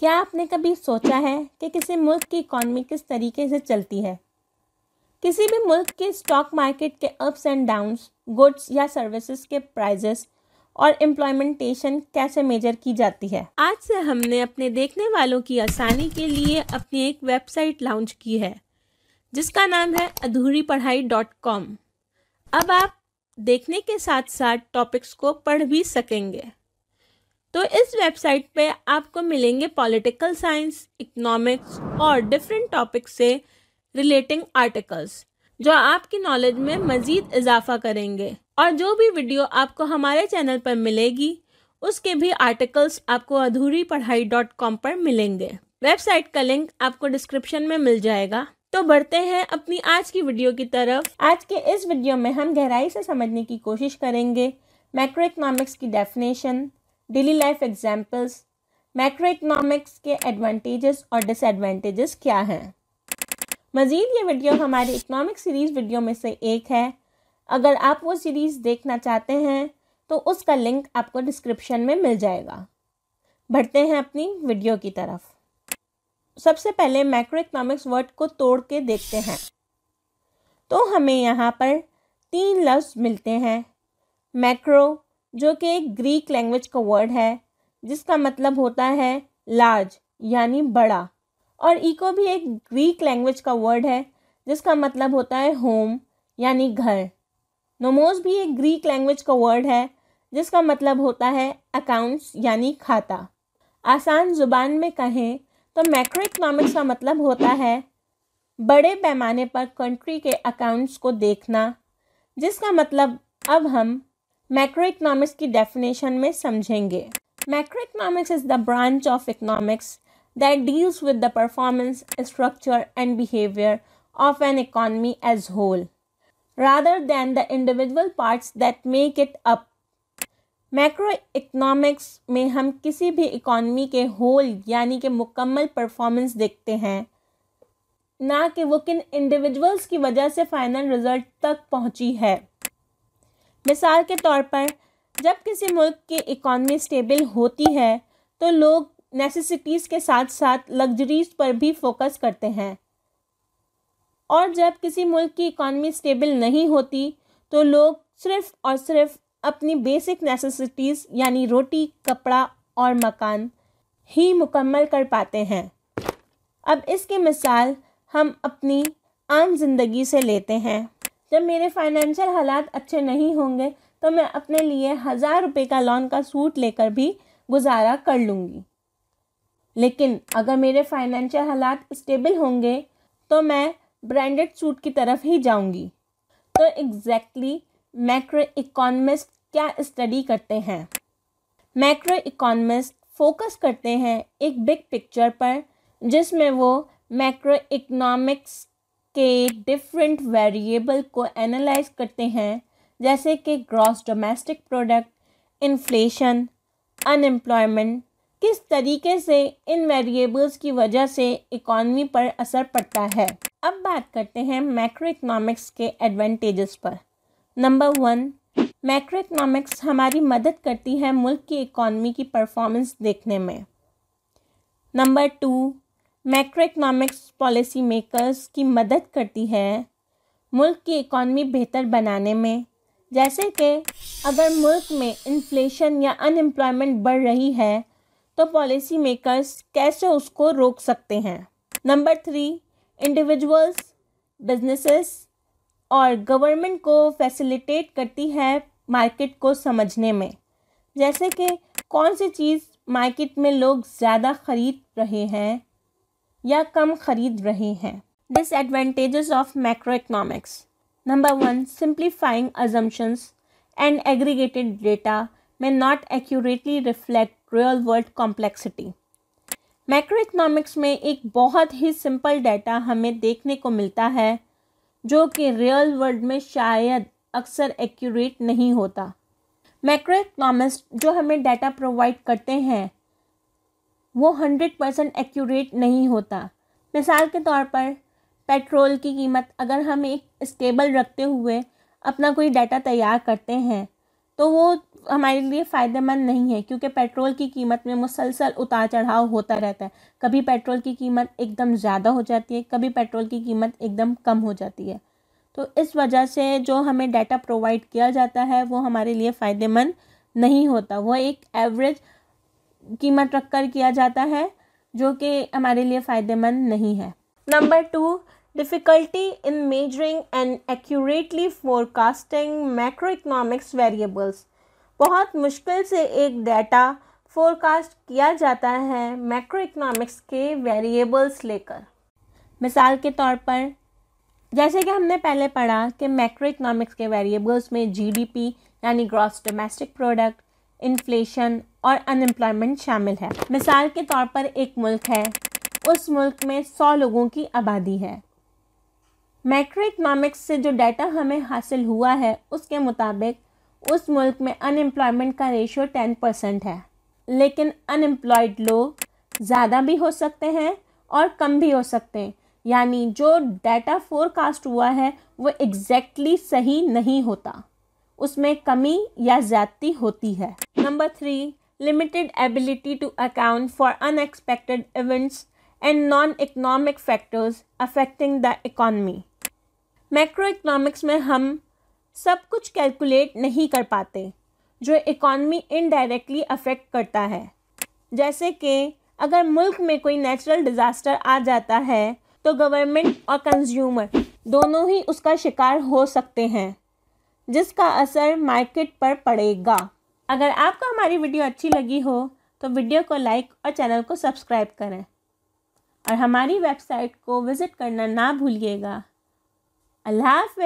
क्या आपने कभी सोचा है कि किसी मुल्क की इकॉनमी किस तरीके से चलती है? किसी भी मुल्क के स्टॉक मार्केट के अप्स एंड डाउन्स गुड्स या सर्विसेज़ के प्राइजेस और इम्प्लॉयमेंटेशन कैसे मेजर की जाती है? आज से हमने अपने देखने वालों की आसानी के लिए अपनी एक वेबसाइट लॉन्च की है, जिसका नाम है अधूरी पढ़ाई डॉट कॉम अब आप देखने के साथ साथ टॉपिक्स को पढ़ भी सकेंगे। तो इस वेबसाइट पे आपको मिलेंगे पॉलिटिकल साइंस, इकोनॉमिक्स और डिफरेंट टॉपिक से रिलेटिंग आर्टिकल्स, जो आपकी नॉलेज में मज़ीद इजाफा करेंगे। और जो भी वीडियो आपको हमारे चैनल पर मिलेगी, उसके भी आर्टिकल्स आपको अधूरी पढ़ाई डॉट कॉम पर मिलेंगे। वेबसाइट का लिंक आपको डिस्क्रिप्शन में मिल जाएगा। तो बढ़ते हैं अपनी आज की वीडियो की तरफ़। आज के इस वीडियो में हम गहराई से समझने की कोशिश करेंगे मैक्रो इकोनॉमिक्स की definition daily life examples macroeconomics के एडवांटेजेस और डिसएडवांटेजेस क्या हैं? मज़ीद ये वीडियो हमारी इकनॉमिक सीरीज़ वीडियो में से एक है। अगर आप वो सीरीज़ देखना चाहते हैं तो उसका लिंक आपको डिस्क्रिप्शन में मिल जाएगा। बढ़ते हैं अपनी वीडियो की तरफ़। सबसे पहले मैक्रो इकनॉमिक्स वर्ड को तोड़ के देखते हैं। तो हमें यहाँ पर तीन लफ्ज़ मिलते हैं। मैक्रो जो कि एक ग्रीक लैंग्वेज का वर्ड है, जिसका मतलब होता है लार्ज यानी बड़ा। और इको भी एक ग्रीक लैंग्वेज का वर्ड है, जिसका मतलब होता है होम यानी घर। नोमोज भी एक ग्रीक लैंग्वेज का वर्ड है, जिसका मतलब होता है अकाउंट्स यानी खाता। आसान ज़ुबान में कहें तो मैक्रो इकनॉमिक्स का मतलब होता है बड़े पैमाने पर कंट्री के अकाउंट्स को देखना, जिसका मतलब अब हम मैक्रो इकनॉमिक्स की डेफिनेशन में समझेंगे। Macroeconomics is the branch of economics that deals with the performance structure and behaviour of an economy as whole rather than the individual parts that make it up macroeconomics में हम किसी भी economy के whole यानी कि मुकम्मल performance देखते हैं, ना कि वो किन इंडिविजुअल्स की वजह से फाइनल रिज़ल्ट तक पहुँची है। मिसाल के तौर पर, जब किसी मुल्क की इकॉनमी स्टेबल होती है तो लोग नेसेसिटीज़ के साथ साथ लग्जरीज पर भी फोकस करते हैं। और जब किसी मुल्क की इकॉनमी स्टेबल नहीं होती तो लोग सिर्फ़ और सिर्फ़ अपनी बेसिक नेसेसिटीज़ यानी रोटी, कपड़ा और मकान ही मुकम्मल कर पाते हैं। अब इसकी मिसाल हम अपनी आम ज़िंदगी से लेते हैं। जब मेरे फाइनेंशियल हालात अच्छे नहीं होंगे तो मैं अपने लिए हज़ार रुपये का लोन का सूट लेकर भी गुजारा कर लूँगी। लेकिन अगर मेरे फाइनेंशियल हालात स्टेबल होंगे तो मैं ब्रांडेड सूट की तरफ़ ही जाऊँगी। तो एग्जैक्टली मैक्रो इकोनमिस्ट क्या स्टडी करते हैं? मैक्रो इकोनमिस्ट फोकस करते हैं एक बिग पिक्चर पर, जिसमें वो मैक्रो इकोनॉमिक्स के डिफरेंट वेरिएबल को एनालाइज करते हैं, जैसे कि gross domestic product inflation unemployment किस तरीके से इन वेरिएबल्स की वजह से इकॉनमी पर असर पड़ता है। अब बात करते हैं मैक्रो इकनॉमिक्स के एडवांटेजेस पर। नंबर वन मैक्रो इकनॉमिक्स हमारी मदद करती है मुल्क की इकॉनमी की परफॉर्मेंस देखने में। Number two macroeconomics policy makers की मदद करती है मुल्क की इकॉनमी बेहतर बनाने में। जैसे कि अगर मुल्क में इन्फ्लेशन या अनएम्प्लॉयमेंट बढ़ रही है तो पॉलिसी मेकर्स कैसे उसको रोक सकते हैं? नंबर थ्री, इंडिविजुअल्स, बिजनेसेस और गवर्नमेंट को फैसिलिटेट करती है मार्केट को समझने में। जैसे कि कौन सी चीज़ मार्केट में लोग ज़्यादा ख़रीद रहे हैं या कम खरीद रहे हैं। Disadvantages of macroeconomics number one simplifying assumptions and aggregated data में not accurately reflect real world complexity macroeconomics में एक बहुत ही सिंपल डाटा हमें देखने को मिलता है, जो कि रियल वर्ल्ड में शायद अक्सर एक्यूरेट नहीं होता। मैक्रो इकनॉमिस्ट जो हमें डाटा प्रोवाइड करते हैं वो हंड्रेड परसेंट एक्यूरेट नहीं होता। मिसाल के तौर पर, पेट्रोल की कीमत अगर हम एक स्टेबल रखते हुए अपना कोई डाटा तैयार करते हैं तो वो हमारे लिए फ़ायदेमंद नहीं है, क्योंकि पेट्रोल की कीमत में मुसलसल उतार चढ़ाव होता रहता है। कभी पेट्रोल की कीमत एकदम ज़्यादा हो जाती है, कभी पेट्रोल की कीमत एकदम कम हो जाती है। तो इस वजह से जो हमें डाटा प्रोवाइड किया जाता है, वो हमारे लिए फ़ायदेमंद नहीं होता। वो एक एवरेज कीमत रख कर किया जाता है, जो कि हमारे लिए फ़ायदेमंद नहीं है। Number two difficulty in measuring and accurately forecasting macro macroeconomics variables बहुत मुश्किल से एक डाटा फोरकास्ट किया जाता है मैक्रो इकोनॉमिक्स के वेरिएबल्स लेकर। मिसाल के तौर पर, जैसे कि हमने पहले पढ़ा कि मैक्रो इकोनॉमिक्स के वेरिएबल्स में जीडीपी यानी ग्रॉस डोमेस्टिक प्रोडक्ट इन्फ्लेशन और अनएम्प्लॉयमेंट शामिल है। मिसाल के तौर पर एक मुल्क है। उस मुल्क में सौ लोगों की आबादी है। मैक्रो इकनॉमिक्स से जो डाटा हमें हासिल हुआ है, उसके मुताबिक उस मुल्क में अनएम्प्लॉयमेंट का रेशियो टेन परसेंट है। लेकिन अनएम्प्लॉयड लोग ज़्यादा भी हो सकते हैं और कम भी हो सकते हैं। यानी जो डाटा फोरकास्ट हुआ है, वो एग्जैक्टली exactly सही नहीं होता। उसमें कमी या ज़्यादती होती है। Number three limited ability to account for unexpected events and non economic factors affecting the economy macroeconomics में हम सब कुछ कैलकुलेट नहीं कर पाते, जो इकॉनमी इनडायरेक्टली अफेक्ट करता है। जैसे कि, अगर मुल्क में कोई नेचुरल डिज़ास्टर आ जाता है तो गवर्नमेंट और कंज्यूमर दोनों ही उसका शिकार हो सकते हैं। जिसका असर मार्केट पर पड़ेगा। अगर आपको हमारी वीडियो अच्छी लगी हो तो वीडियो को लाइक और चैनल को सब्सक्राइब करें। और हमारी वेबसाइट को विज़िट करना ना भूलिएगा। अल्लाह हाफ़